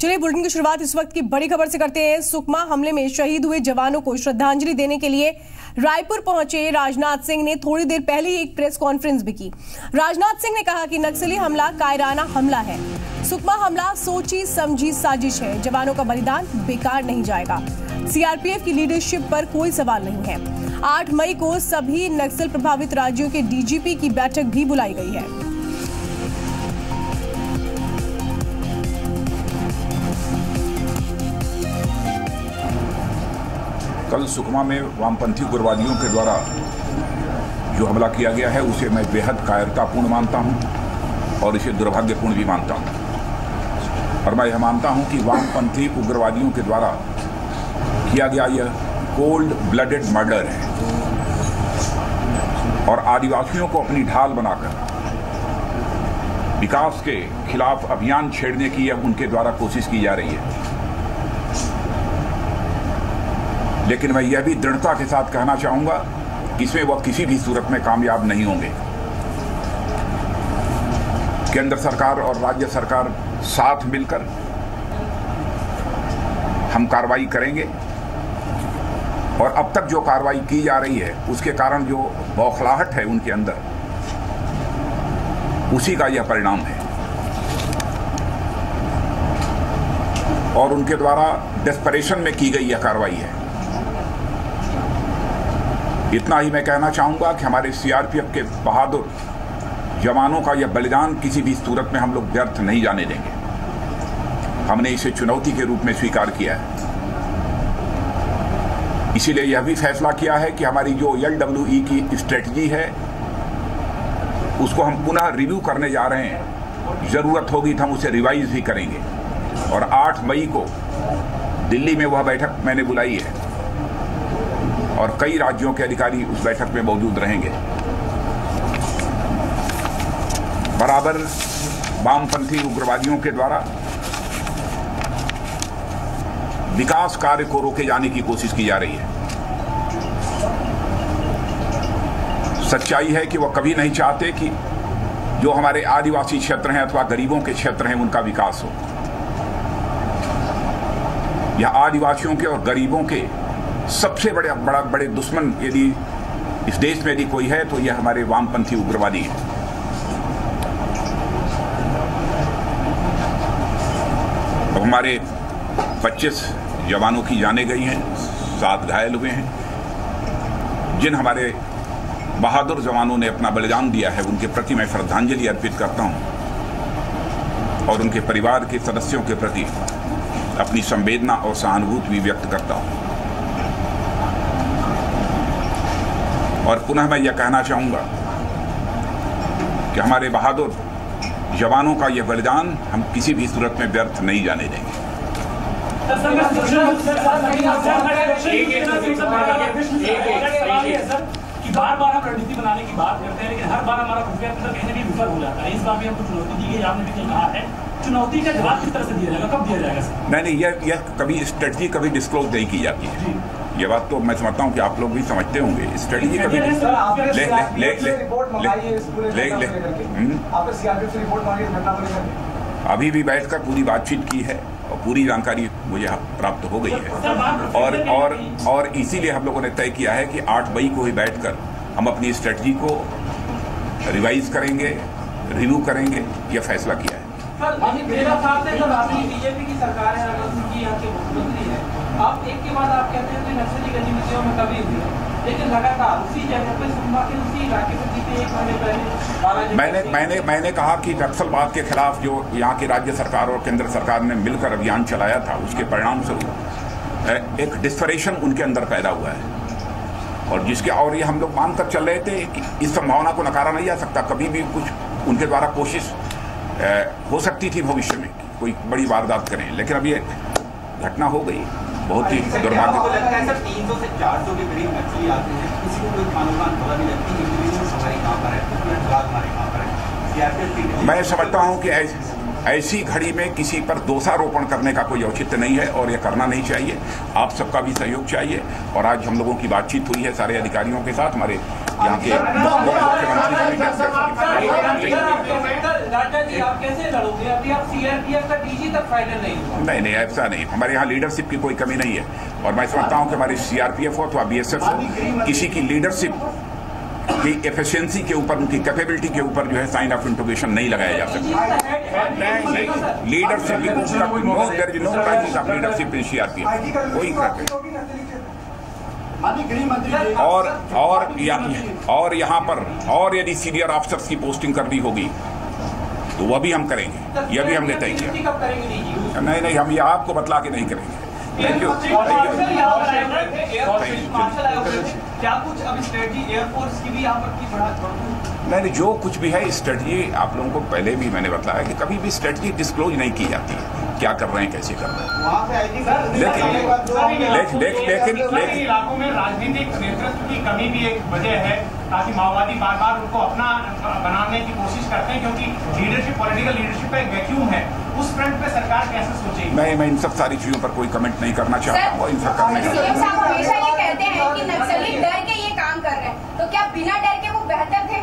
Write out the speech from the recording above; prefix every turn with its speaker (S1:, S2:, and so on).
S1: चलिए बुलेटिन की शुरुआत इस वक्त की बड़ी खबर से करते हैं। सुकमा हमले में शहीद हुए जवानों को श्रद्धांजलि देने के लिए रायपुर पहुँचे राजनाथ सिंह ने थोड़ी देर पहले ही एक प्रेस कॉन्फ्रेंस भी की। राजनाथ सिंह ने कहा कि नक्सली हमला कायराना हमला है। सुकमा हमला सोची समझी साजिश है। जवानों का बलिदान बेकार नहीं जाएगा। सीआरपीएफ की लीडरशिप पर कोई सवाल नहीं है। आठ मई को सभी नक्सल प्रभावित राज्यों के डीजीपी की बैठक भी बुलाई गई है।
S2: कल सुकमा में वामपंथी उग्रवादियों के द्वारा जो हमला किया गया है, उसे मैं बेहद कायरतापूर्ण मानता हूँ और इसे दुर्भाग्यपूर्ण भी मानता हूँ। और मैं यह मानता हूँ कि वामपंथी उग्रवादियों के द्वारा किया गया यह कोल्ड ब्लडेड मर्डर है। और आदिवासियों को अपनी ढाल बनाकर विकास के खिलाफ अभियान छेड़ने की यह उनके द्वारा कोशिश की जा रही है। लेकिन मैं यह भी दृढ़ता के साथ कहना चाहूँगा कि इसमें वह किसी भी सूरत में कामयाब नहीं होंगे। केंद्र सरकार और राज्य सरकार साथ मिलकर हम कार्रवाई करेंगे और अब तक जो कार्रवाई की जा रही है, उसके कारण जो बौखलाहट है उनके अंदर, उसी का यह परिणाम है। और उनके द्वारा डेस्परेशन में की गई यह कार्रवाई है। इतना ही मैं कहना चाहूँगा कि हमारे सीआरपीएफ के बहादुर जवानों का यह बलिदान किसी भी सूरत में हम लोग व्यर्थ नहीं जाने देंगे। हमने इसे चुनौती के रूप में स्वीकार किया है। इसीलिए यह भी फैसला किया है कि हमारी जो एल डब्ल्यू ई की स्ट्रेटजी है, उसको हम पुनः रिव्यू करने जा रहे हैं। ज़रूरत होगी तो हम उसे रिवाइज भी करेंगे। और 8 मई को दिल्ली में वह बैठक मैंने बुलाई है। और कई राज्यों के अधिकारी उस बैठक में मौजूद रहेंगे। बराबर वामपंथी उग्रवादियों के द्वारा विकास कार्य को रोके जाने की कोशिश की जा रही है। सच्चाई है कि वह कभी नहीं चाहते कि जो हमारे आदिवासी क्षेत्र हैं अथवा गरीबों के क्षेत्र हैं, उनका विकास हो। यह आदिवासियों के और गरीबों के सबसे बड़े, बड़ा, बड़े दुश्मन यदि इस देश में यदि कोई है तो यह हमारे वामपंथी उग्रवादी है। अब हमारे 25 जवानों की जाने गई हैं, सात घायल हुए हैं। जिन हमारे बहादुर जवानों ने अपना बलिदान दिया है, उनके प्रति मैं श्रद्धांजलि अर्पित करता हूँ। और उनके परिवार के सदस्यों के प्रति अपनी संवेदना और सहानुभूति भी व्यक्त करता हूँ। और पुनः मैं यह कहना चाहूँगा कि हमारे बहादुर जवानों का यह बलिदान हम किसी भी सूरत में व्यर्थ नहीं जाने देंगे।
S3: बार बार हम रणनीति बनाने की बात करते हैं लेकिन हर बार हमारा खुफिया तंत्र कहीं ना कहीं विफल हो जाता है इस बार भी हमको चुनौती दी गई आपने भी कहा है चुनौती का जवाब किस तरह से दिया जाएगा कब दिया जाएगा सर
S2: नहीं नहीं यह यह कभी स्ट्रेटजी कभी डिस्क्लोज नहीं की जाती है। ये बात तो मैं समझता हूँ कि आप लोग भी समझते होंगे। स्ट्रेटजी कभी ले ले ले ले ले ले ले अभी भी बैठकर पूरी बातचीत की है और पूरी जानकारी मुझे प्राप्त हो गई है। और और और इसीलिए हम लोगों ने तय किया है कि 8 मई को ही बैठकर हम अपनी स्ट्रेटजी को रिवाइज करेंगे रिव्यू करेंगे यह फैसला किया है।
S4: बीजेपी की सरकार है की के मुख्यमंत्री है आप एक के बाद आप कहते हैं कि नक्सली गतिविधियों में कमी हुई? लेकिन लगातार उसी जगह पे सुनवा के उसी इलाके में एक महीने पहले
S2: मैंने मैंने मैंने कहा कि नक्सलवाद के खिलाफ जो यहाँ की राज्य सरकार और केंद्र सरकार ने मिलकर अभियान चलाया था उसके परिणाम स्वरूप एक डिस्परेशन उनके अंदर पैदा हुआ है। और जिसके और ये हम लोग मान कर चल रहे थे कि इस संभावना को नकारा नहीं जा सकता। कभी भी कुछ उनके द्वारा कोशिश हो सकती थी भविष्य में कोई बड़ी वारदात करें लेकिन अब ये घटना हो गई। बहुत ही दुर्भाग्य
S4: हैं है। है
S2: मैं समझता हूँ कि ऐसी घड़ी में किसी पर दोषारोपण करने का कोई औचित्य नहीं है और यह करना नहीं चाहिए। आप सबका भी सहयोग चाहिए। और आज हम लोगों की बातचीत हुई है सारे अधिकारियों के साथ। हमारे यहाँ के मुख्यमंत्री
S4: नहीं
S2: नहीं ऐसा नहीं। हमारे यहाँ लीडरशिप की कोई कमी नहीं है। और मैं समझता हूँ कि हमारी सीआरपीएफ हो अथवा बीएसएफ हो किसी की लीडरशिप की एफिशिएंसी के ऊपर उनकी कैपेबिलिटी के ऊपर जो है साइन ऑफ़ इंटोगेशन नहीं लगाया जा सकता। Leadership no is no crisis of leadership in CRPF कोई और और या, और यहाँ पर और यदि सीनियर ऑफिसर्स की पोस्टिंग करनी होगी तो वह भी हम करेंगे। यह भी हमने तय किया। नहीं नहीं हम ये आपको बतला के नहीं करेंगे। थैंक यू थैंक यू
S4: क्या कुछ अभी स्ट्रेटजी एयरफोर्स की भी यहाँ पर की बढ़ा
S2: नहीं जो कुछ भी है स्ट्रेटजी आप लोगों को पहले भी मैंने बताया कि कभी भी स्ट्रेटजी डिस्क्लोज नहीं की जाती है। क्या कर रहे हैं कैसे कर रहे हैं?
S5: वहाँ से आईटी
S2: लेकिन लेकिन लेकिन लेकिन लेकिन
S3: इलाकों में राजनीतिक नेतृत्व की कमी भी एक वजह है ताकि माओवादी बार बार उनको अपना बनाने की कोशिश करते हैं क्योंकि लीडरशिप पॉलिटिकल लीडरशिप का एक वैक्यूम है। उस फ्रंट पे सरकार कैसे सोचेगी?
S2: मैं मैं इन सब सारी चीज़ों पर कोई कमेंट नहीं करना चाहता। हूँ इन सब करने
S6: कहते हैं कि नक्सली डर के ये
S7: काम कर रहे हैं। तो क्या बिना डर के वो बेहतर
S8: थे?